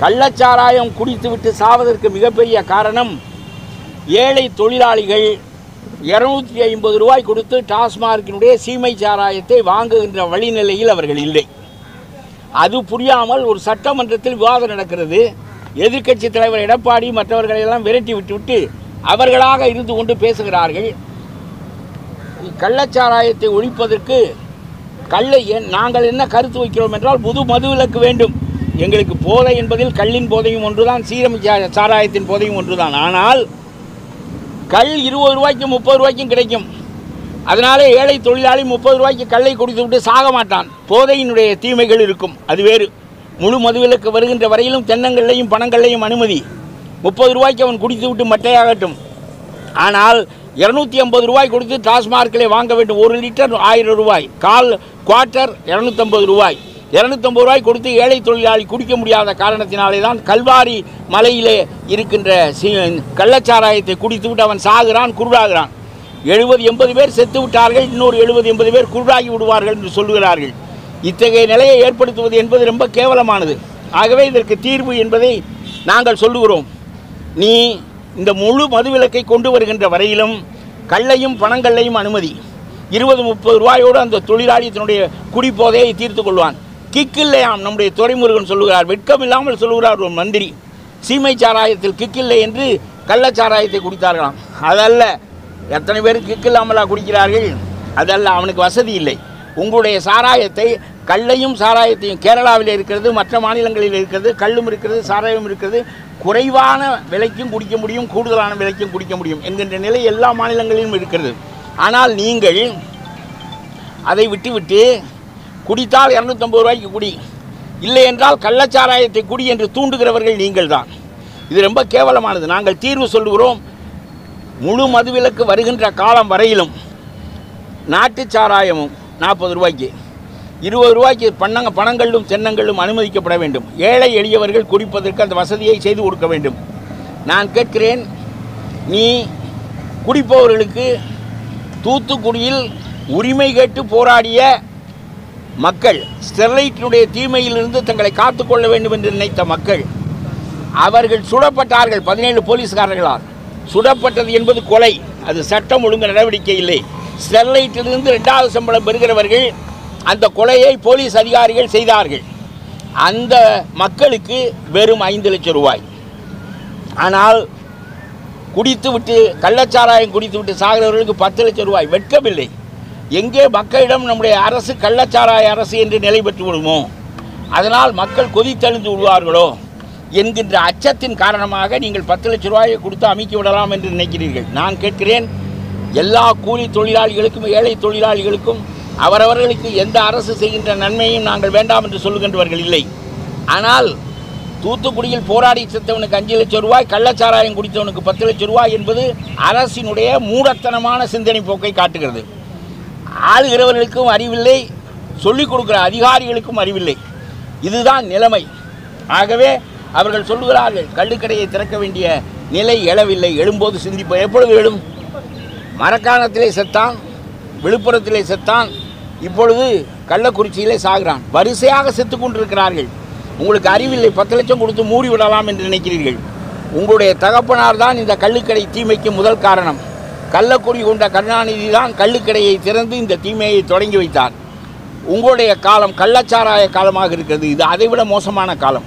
கள்ளச்சாராயம் குடித்துவிட்டு சாவதற்கு மிகப்பெரிய காரணம் ஏழை தொழிலாளிகள் இருநூற்றி ஐம்பது ரூபாய் கொடுத்து டாஸ்மார்க்கினுடைய சீமை சாராயத்தை வாங்குகின்ற வழிநிலையில் அவர்கள் இல்லை. அது புரியாமல் ஒரு சட்டமன்றத்தில் விவாதம் நடக்கிறது. எதிர்க்கட்சி தலைவர் எடப்பாடி மற்றவர்களை எல்லாம் விரட்டி விட்டுவிட்டு அவர்களாக இருந்து கொண்டு பேசுகிறார்கள். கள்ளச்சாராயத்தை ஒழிப்பதற்கு கள்ளை நாங்கள் என்ன கருத்து வைக்கிறோம் என்றால் புது மதுவிலக்கு வேண்டும். எங்களுக்கு போதை என்பதில் கல்லின் போதையும் ஒன்றுதான் சீரம் சாராயத்தின் போதையும் ஒன்றுதான். ஆனால் கல் இருபது ரூபாய்க்கும் முப்பது ரூபாய்க்கும் கிடைக்கும். அதனாலே ஏழை தொழிலாளி முப்பது ரூபாய்க்கு கல்லை குடித்து விட்டு சாக மாட்டான். போதையினுடைய தீமைகள் இருக்கும். அது வேறு. முழு மதுவிலக்கு வருகின்ற வரையிலும் தென்னங்கள்லையும் பணங்கள்லையும் அனுமதி. முப்பது ரூபாய்க்கு அவன் குடித்து விட்டு மட்டையாகட்டும். ஆனால் இரநூத்தி ஐம்பது ரூபாய் கொடுத்து டாஸ்மார்க்கிலே வாங்க வேண்டும். ஒரு லிட்டர் ஆயிரம் ரூபாய். கால் குவார்ட்டர் இரநூத்தம்பது ரூபாய். இரநூத்தம்பது ரூபாய் கொடுத்து ஏழை தொழிலாளி குடிக்க முடியாத காரணத்தினாலே தான் கல்வாரி மலையிலே இருக்கின்ற சி கள்ளச்சாராயத்தை குடித்துவிட்டு அவன் சாகுறான் குருடாகிறான். எழுபது எண்பது பேர் செத்து விட்டார்கள் இன்னொரு எழுபது எண்பது பேர் குருடாகி விடுவார்கள் என்று சொல்லுகிறார்கள். இத்தகைய நிலையை ஏற்படுத்துவது என்பது ரொம்ப கேவலமானது. ஆகவே இதற்கு தீர்வு என்பதை நாங்கள் சொல்லுகிறோம். நீ இந்த முழு மதுவிலக்கை கொண்டு வருகின்ற வரையிலும் கள்ளையும் பணங்கள்ளையும் அனுமதி. இருபது முப்பது ரூபாயோடு அந்த தொழிலாளி தன்னுடைய குடிப்போதையை தீர்த்து கொள்வான். கிக்கில்லையாம் நம்முடைய துறைமுருகன் சொல்லுகிறார். வெட்கம் இல்லாமல் சொல்லுகிறார் ஒரு மந்திரி. சீமை சாராயத்தில் கிக்கில்லை என்று கள்ளச்சாராயத்தை குடித்தார்களாம். அதல்ல எத்தனை பேர் கிக்கில்லாமலா குடிக்கிறார்கள்? அதல்ல அவனுக்கு வசதி இல்லை. உங்களுடைய சாராயத்தை கல்லையும் சாராயத்தையும் கேரளாவில் இருக்கிறது மற்ற மாநிலங்களில் இருக்கிறது கல்லும் இருக்கிறது சாராயம் இருக்கிறது குறைவான விலைக்கும் குடிக்க முடியும் கூடுதலான விலைக்கும் குடிக்க முடியும் என்கின்ற நிலை எல்லா மாநிலங்களிலும் இருக்கிறது. ஆனால் நீங்கள் அதை விட்டுவிட்டு குடித்தால் இரநூத்தம்பது ரூபாய்க்கு குடி. இல்லை என்றால் கள்ளச்சாராயத்தை குடி என்று தூண்டுகிறவர்கள் நீங்கள் தான் இது ரொம்ப கேவலமானது. நாங்கள் தீர்வு சொல்லுகிறோம். முழு மதுவிலக்கு வருகின்ற காலம் வரையிலும் நாட்டு சாராயமும் நாற்பது ரூபாய்க்கு இருபது ரூபாய்க்கு பண்ணங்க பணங்களும் தென்னங்களும் அனுமதிக்கப்பட வேண்டும். ஏழை எளியவர்கள் குடிப்பதற்கு அந்த வசதியை செய்து கொடுக்க வேண்டும். நான் கேட்கிறேன் நீ குடிப்பவர்களுக்கு தூத்துக்குடியில் உரிமை கேட்டு போராடிய மக்கள் ஸ்டெர்லைட்டினுடைய தீமையிலிருந்து தங்களை காத்துக்கொள்ள வேண்டும் என்று நினைத்த மக்கள் அவர்கள் சுடப்பட்டார்கள் பதினேழு போலீஸ்காரர்களால். சுடப்பட்டது என்பது கொலை. அது சட்டம் ஒழுங்கு நடவடிக்கை இல்லை. ஸ்டெர்லைட்டிலிருந்து ரெண்டாவது சம்பளம் பெறுகிறவர்கள் அந்த கொலையை போலீஸ் அதிகாரிகள் செய்தார்கள். அந்த மக்களுக்கு வெறும் ஐந்து லட்சம் ரூபாய். ஆனால் குடித்து விட்டு கள்ளச்சாராயம் குடித்துவிட்டு சாகிறவர்களுக்கு பத்து லட்சம் ரூபாய். வெட்கமில்லை. எங்கே மக்களிடம் நம்முடைய அரசு கள்ளச்சாராய அரசு என்று நிலை பெற்று விடுமோ? அதனால் மக்கள் கொதித்தெழுந்து விடுவார்களோ? என்கின்ற அச்சத்தின் காரணமாக நீங்கள் பத்து லட்சம் ரூபாயை கொடுத்து அமைக்க விடலாம் என்று நினைக்கிறீர்கள். நான் கேட்கிறேன் எல்லா கூலி தொழிலாளிகளுக்கும் ஏழை தொழிலாளிகளுக்கும் அவரவர்களுக்கு எந்த அரசு செய்கின்ற நன்மையும் நாங்கள் வேண்டாம் என்று சொல்லுகின்றவர்கள் இல்லை. ஆனால் தூத்துக்குடியில் போராடி செத்தவனுக்கு அஞ்சு லட்சம் ரூபாய் கள்ளச்சாராயம் குடித்தவனுக்கு பத்து லட்சம் ரூபாய் என்பது அரசினுடைய மூடத்தனமான சிந்தனை போக்கை காட்டுகிறது. ஆளுகிறவர்களுக்கும் அறிவில்லை சொல்லிக் கொடுக்கிற அதிகாரிகளுக்கும் அறிவில்லை. இதுதான் நிலைமை. ஆகவே அவர்கள் சொல்லுகிறார்கள் கள்ளுக்கடையை திறக்க வேண்டிய நிலை எழவில்லை. எழும்போது சிந்திப்போம் எப்பொழுது எழும்? மரக்காணத்திலே செத்தான் விழுப்புரத்திலே செத்தான். இப்பொழுது கள்ளக்குறிச்சியிலே சாகிறான். வரிசையாக செத்து கொண்டிருக்கிறார்கள். உங்களுக்கு அறிவில்லை பத்து லட்சம் கொடுத்து மூடி விடலாம் என்று நினைக்கிறீர்கள். உங்களுடைய தகப்பனார் தான் இந்த கள்ளுக்கடை தீமைக்கு முதல் காரணம். கள்ளக்குடி கொண்ட கருணாநிதி தான் கள்ளுக்கடையை திறந்து இந்த தீமையை தொடங்கி வைத்தார். உங்களுடைய காலம் கள்ளச்சாராய காலமாக இருக்கிறது. இது அதைவிட மோசமான காலம்.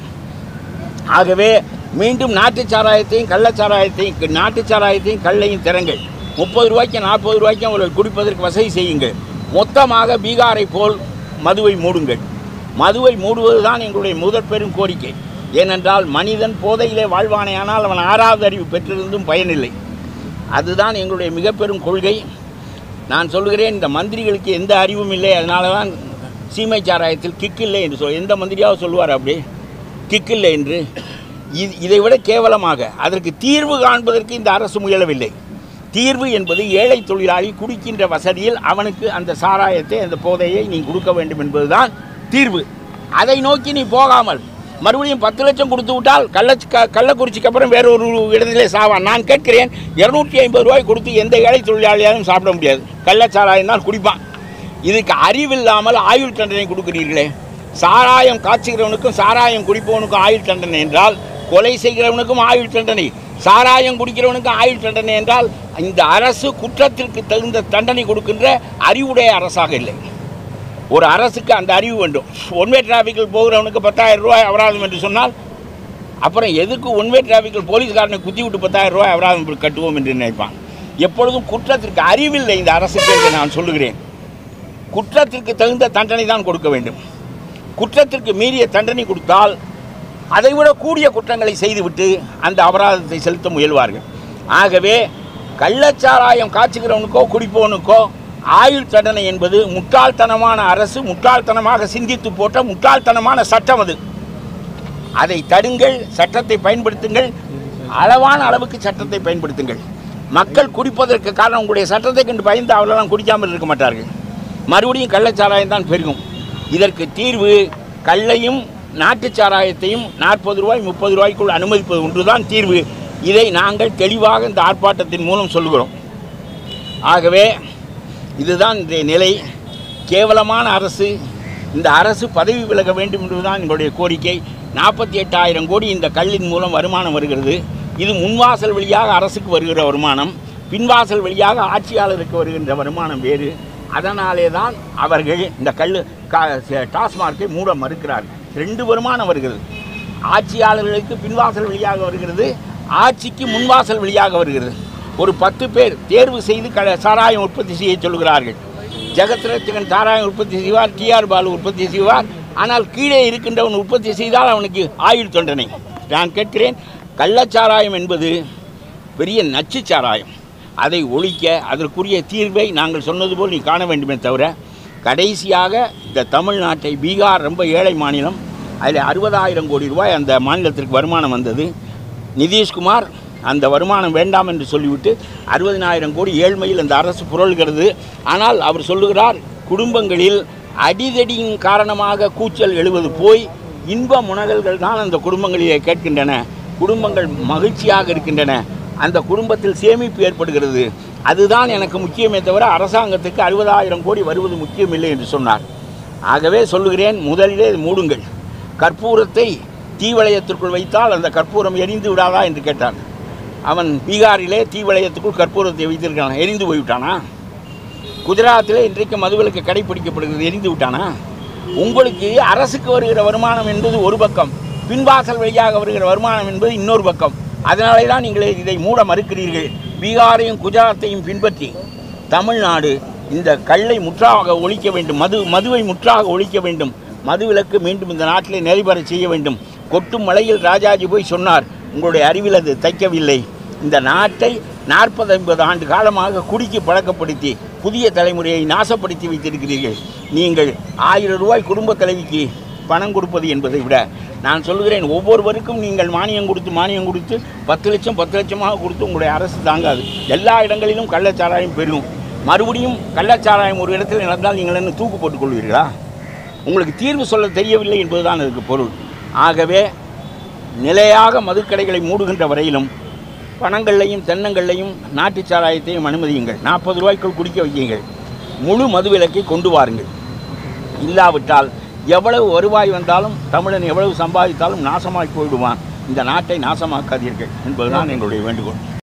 ஆகவே மீண்டும் நாட்டு சாராயத்தையும் கள்ளச்சாராயத்தையும் நாட்டு சாராயத்தையும் கள்ளையும் திறங்கள். முப்பது ரூபாய்க்கு நாற்பது ரூபாய்க்கு அவர்கள் குடிப்பதற்கு வசதி செய்யுங்கள். மொத்தமாக பீகாரை போல் மதுவை மூடுங்கள். மதுவை மூடுவது தான் எங்களுடைய முதற் பெரும் கோரிக்கை. ஏனென்றால் மனிதன் போதையிலே வாழ்வானேயானால் அவன் ஆறாவது அறிவு பெற்றிருந்தும் பயனில்லை. அதுதான் எங்களுடைய மிகப்பெரும் கொள்கை. நான் சொல்கிறேன் இந்த மந்திரிகளுக்கு எந்த அறிவும் இல்லை அதனால தான் சீமை சாராயத்தில் கிக் இல்லை என்று சொல் எந்த மந்திரியாவது சொல்லுவார் அப்படி? கிக் இல்லை என்று. இது இதை விட கேவலமாக அதற்கு தீர்வு காண்பதற்கு இந்த அரசு முயலவில்லை. தீர்வு என்பது ஏழை தொழிலாளி குடிக்கின்ற வசதியில் அவனுக்கு அந்த சாராயத்தை அந்த போதையை நீ கொடுக்க வேண்டும் என்பதுதான் தீர்வு. அதை நோக்கி நீ போகாமல் மறுபடியும் பத்து லட்சம் கொடுத்து விட்டால் கள்ள கள்ளக்குறிச்சிக்கு அப்புறம் வேற ஒரு இடத்திலே சாவான். நான் கேட்கிறேன் இரநூற்றி ஐம்பது ரூபாய் கொடுத்து எந்த ஏழை தொழிலாளியாலும் சாப்பிட முடியாது. கள்ளச்சாராயம் தான் குடிப்பான். இதுக்கு அறிவில்லாமல் ஆயுள் தண்டனை கொடுக்கிறீர்களே. சாராயம் காய்ச்சுகிறவனுக்கும் சாராயம் குடிப்பவனுக்கும் ஆயுள் தண்டனை என்றால் கொலை செய்கிறவனுக்கும் ஆயுள் தண்டனை. சாராயம் குடிக்கிறவனுக்கும் ஆயுள் தண்டனை என்றால் இந்த அரசு குற்றத்திற்கு தகுந்த தண்டனை கொடுக்கின்ற அறிவுடைய அரசாக இல்லை. ஒரு அரசுக்கு அந்த அறிவு வேண்டும். ஒன்வே டிராஃபிக்கில் போகிறவனுக்கு பத்தாயிரம் ரூபாய் அபராதம் என்று சொன்னால் அப்புறம் எதுக்கு ஒன்வே டிராஃபிக்கில் போலீஸ்காரனை குத்தி விட்டு பத்தாயிரம் ரூபாய் அபராதம் கட்டுவோம் என்று நினைப்பான்? எப்பொழுதும் குற்றத்திற்கு அறிவில்லை இந்த அரசுக்கு என்று நான் சொல்லுகிறேன். குற்றத்திற்கு தகுந்த தண்டனை தான் கொடுக்க வேண்டும். குற்றத்திற்கு மீறிய தண்டனை கொடுத்தால் அதைவிட கூடிய குற்றங்களை செய்துவிட்டு அந்த அபராதத்தை செலுத்த முயல்வார்கள். ஆகவே கள்ளச்சாராயம் காய்ச்சுகிறவனுக்கோ குடிப்பவனுக்கோ ஆயுள் தண்டனை என்பது முட்டாள்தனமான அரசு முட்டாள்தனமாக சிந்தித்து போட்ட முட்டாள்தனமான சட்டம் அது. அதை தடுங்கள் சட்டத்தை பயன்படுத்துங்கள் அளவான அளவுக்கு சட்டத்தை பயன்படுத்துங்கள். மக்கள் குடிப்பதற்கு காரணம் உங்களுடைய சட்டத்தை கண்டு பயந்து அவ்வளோலாம் குடிக்காமல் இருக்க மாட்டார்கள். மறுபடியும் கள்ளச்சாராயம் தான் பெருகும். இதற்கு தீர்வு கல்லையும் நாட்டுச் சாராயத்தையும் நாற்பது ரூபாய் முப்பது ரூபாய்க்குள் அனுமதிப்பது ஒன்றுதான் தீர்வு. இதை நாங்கள் தெளிவாக இந்த ஆர்ப்பாட்டத்தின் மூலம் சொல்கிறோம். ஆகவே இதுதான் இன்றைய நிலை. கேவலமான அரசு. இந்த அரசு பதவி விலக வேண்டும் என்பதுதான் எங்களுடைய கோரிக்கை. நாற்பத்தி எட்டாயிரம் கோடி இந்த கல்லின் மூலம் வருமானம் வருகிறது. இது முன்வாசல் வழியாக அரசுக்கு வருகிற வருமானம். பின்வாசல் வழியாக ஆட்சியாளருக்கு வருகின்ற வருமானம் வேறு. அதனாலே தான் அவர்கள் இந்த கல் டாஸ்மார்க்கை மூட மறுக்கிறார்கள். ரெண்டு வருமானம் வருகிறது. ஆட்சியாளர்களுக்கு பின்வாசல் வழியாக வருகிறது. ஆட்சிக்கு முன்வாசல் வழியாக வருகிறது. ஒரு பத்து பேர் தேர்வு செய்து க சாராயம் உற்பத்தி செய்ய சொல்கிறார்கள். ஜெகத்ரட்சகன் சாராயம் உற்பத்தி செய்வார் டிஆர் பாலு உற்பத்தி செய்வார். ஆனால் கீழே இருக்கின்றவன் உற்பத்தி செய்தால் அவனுக்கு ஆயுள் தண்டனை. நான் கேட்கிறேன் கள்ளச்சாராயம் என்பது பெரிய நச்சு சாராயம் அதை ஒழிக்க அதற்குரிய தீர்வை நாங்கள் சொன்னது போல் நீ காண வேண்டுமே தவிர கடைசியாக இந்த தமிழ்நாட்டை பீகார் ரொம்ப ஏழை மாநிலம் அதில் அறுபதாயிரம் கோடி ரூபாய் அந்த மாநிலத்திற்கு வருமானம் வந்தது. நிதிஷ்குமார் அந்த வருமானம் வேண்டாம் என்று சொல்லிவிட்டு அறுபதினாயிரம் கோடி ஏழ்மையில் அந்த அரசு புரள்கிறது. ஆனால் அவர் சொல்லுகிறார் குடும்பங்களில் அடிதடியின் காரணமாக கூச்சல் எழுவது போய் இன்ப முனகல்கள் தான் அந்த குடும்பங்களிலே கேட்கின்றன. குடும்பங்கள் மகிழ்ச்சியாக இருக்கின்றன. அந்த குடும்பத்தில் சேமிப்பு ஏற்படுகிறது. அதுதான் எனக்கு முக்கியமே தவிர அரசாங்கத்துக்கு அறுபதாயிரம் கோடி வருவது முக்கியமில்லை என்று சொன்னார். ஆகவே சொல்லுகிறேன் முதலிலே மூடுங்கள். கற்பூரத்தை தீவளையத்திற்குள் வைத்தால் அந்த கற்பூரம் எரிந்து விடாதா என்று கேட்டான் அவன் பீகாரிலே தீவளையத்துக்குள் கற்பூரத்தை வைத்திருக்கான் எரிந்து போய்விட்டானா? குஜராத்தில் இன்றைக்கு மதுவிலக்கு கடைபிடிக்கப்படுகிறது. எரிந்து விட்டானா? உங்களுக்கு அரசுக்கு வருகிற வருமானம் என்பது ஒரு பக்கம். பின்வாசல் வழியாக வருகிற வருமானம் என்பது இன்னொரு பக்கம். அதனாலே தான் நீங்கள் இதை மூட மறுக்கிறீர்கள். பீகாரையும் குஜராத்தையும் பின்பற்றி தமிழ்நாடு இந்த கல்லை முற்றாக ஒழிக்க வேண்டும். மது மதுவை முற்றாக ஒழிக்க வேண்டும். மதுவிலக்கு மீண்டும் இந்த நாட்டிலே நெறிபெற செய்ய வேண்டும். கொட்டும் மலையில் ராஜாஜி போய் சொன்னார் உங்களுடைய அறிவில் அது தைக்கவில்லை. இந்த நாட்டை நாற்பது ஐம்பது ஆண்டு காலமாக குடிக்கு பழக்கப்படுத்தி புதிய தலைமுறையை நாசப்படுத்தி வைத்திருக்கிறீர்கள். நீங்கள் ஆயிரம் ரூபாய் குடும்ப தலைவிக்கு பணம் கொடுப்பது என்பதை விட நான் சொல்கிறேன் ஒவ்வொருவருக்கும் நீங்கள் மானியம் கொடுத்து மானியம் கொடுத்து பத்து லட்சம் பத்து லட்சமாக கொடுத்து உங்களுடைய அரசு தாங்காது. எல்லா இடங்களிலும் கள்ளச்சாராயம் பெறும். மறுபடியும் கள்ளச்சாராயம் ஒரு இடத்தில் நடந்தால் நீங்கள் என்ன தூக்கு போட்டுக் கொள்வீர்களா? உங்களுக்கு தீர்வு சொல்ல தெரியவில்லை என்பதுதான் அதுக்கு பொருள். ஆகவே நிலையாக மதுக்கடைகளை மூடுகின்ற வரையிலும் பணங்கள்லையும் தென்னங்கள்லையும் நாட்டுச் சாராயத்தையும் அனுமதியுங்கள். நாற்பது ரூபாய்க்குள் குடிக்க வையுங்கள். முழு மதுவிலக்கை கொண்டு வாருங்கள். இல்லாவிட்டால் எவ்வளவு வருவாய் வந்தாலும் தமிழன் எவ்வளவு சம்பாதித்தாலும் நாசமாய் போயிடுவான். இந்த நாட்டை நாசமாக்காதீர்கள் என்பதுதான் எங்களுடைய வேண்டுகோள்.